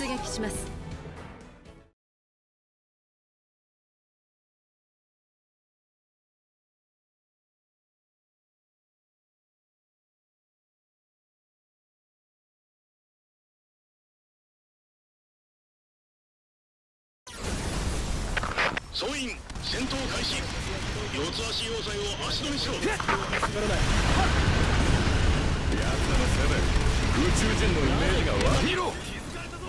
出撃します。総員戦闘開始。四つ足要塞を足止めしろ。奴らのせいで宇宙人のイメージが悪い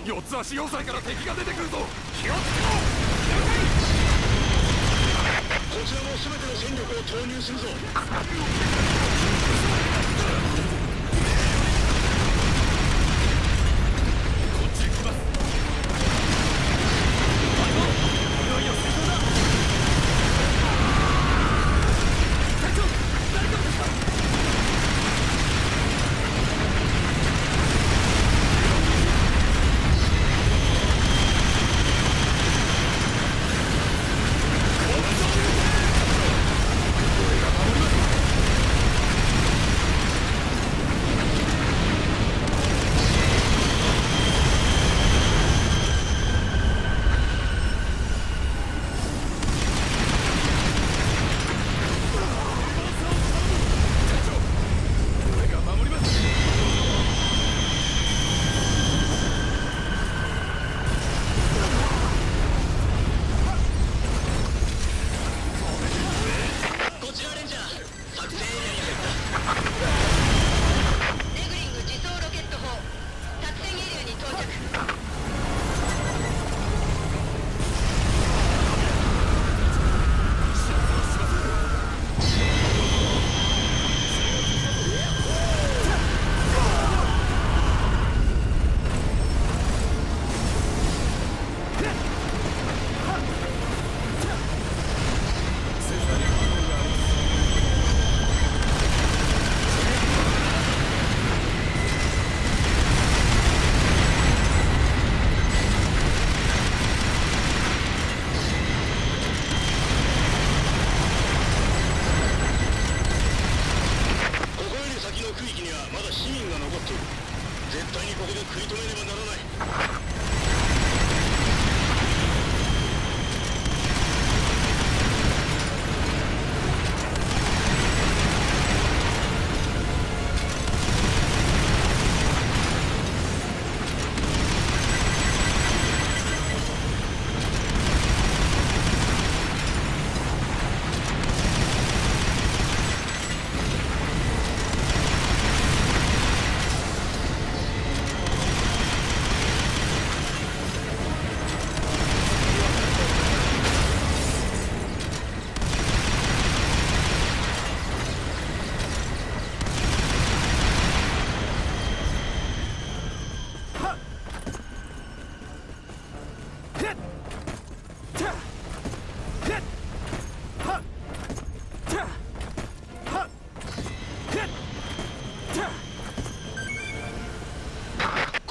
四つ足要塞から敵が出てくるぞ。気をつけろ。こちらも全ての戦力を投入するぞ。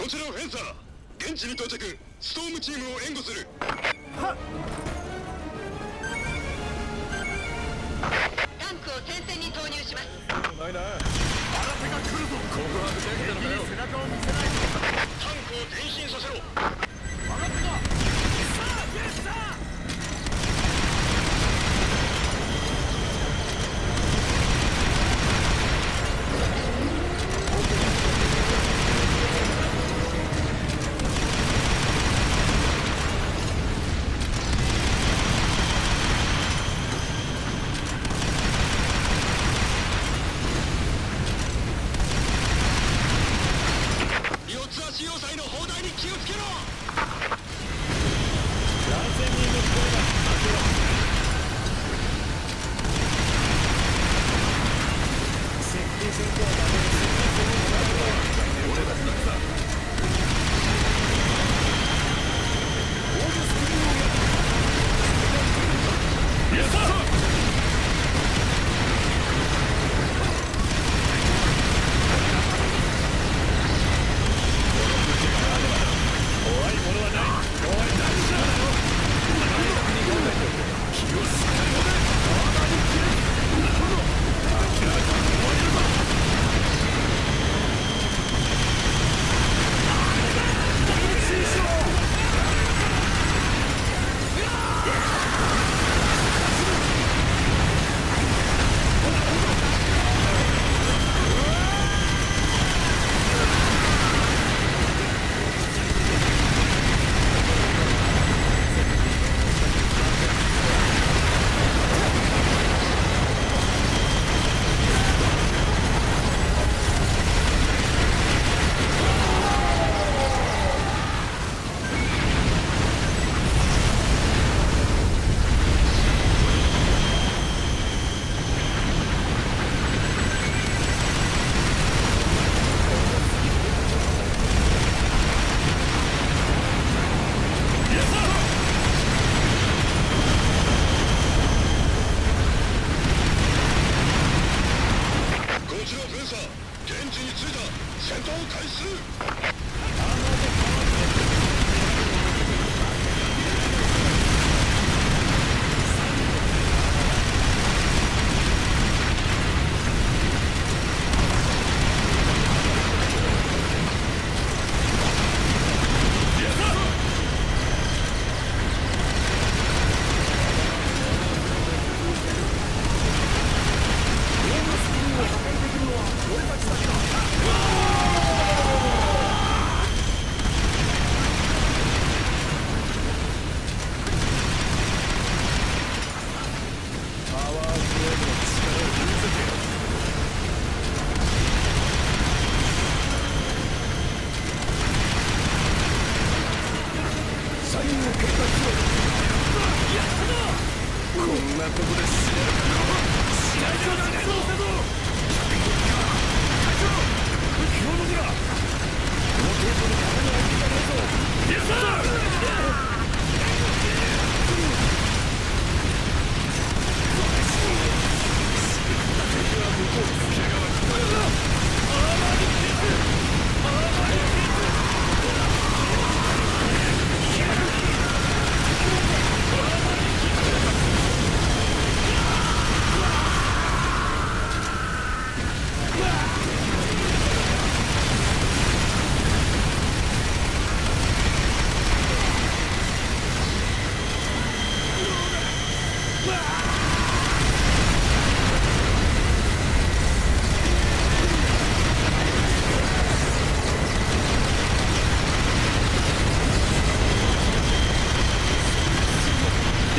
こちらフェンサー現地に到着。ストームチームを援護する。タンクを戦線に投入します。ないな新手が来るぞ。告白できたのかよ背中を見せないタンクを前進さ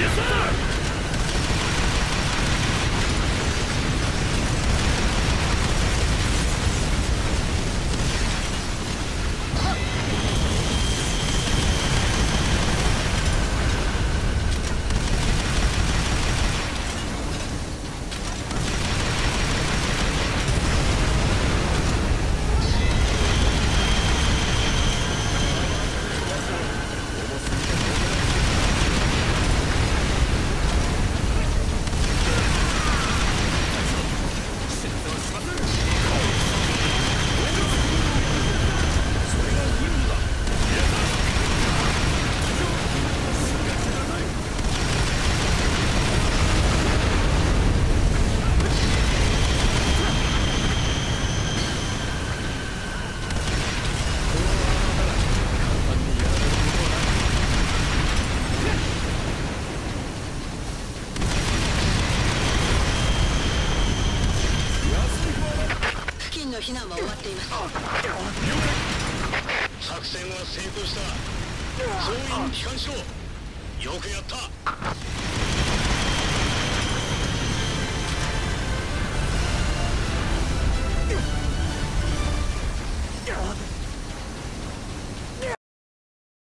Yes, sir! 戦は成功した。総員帰還しろよくやった。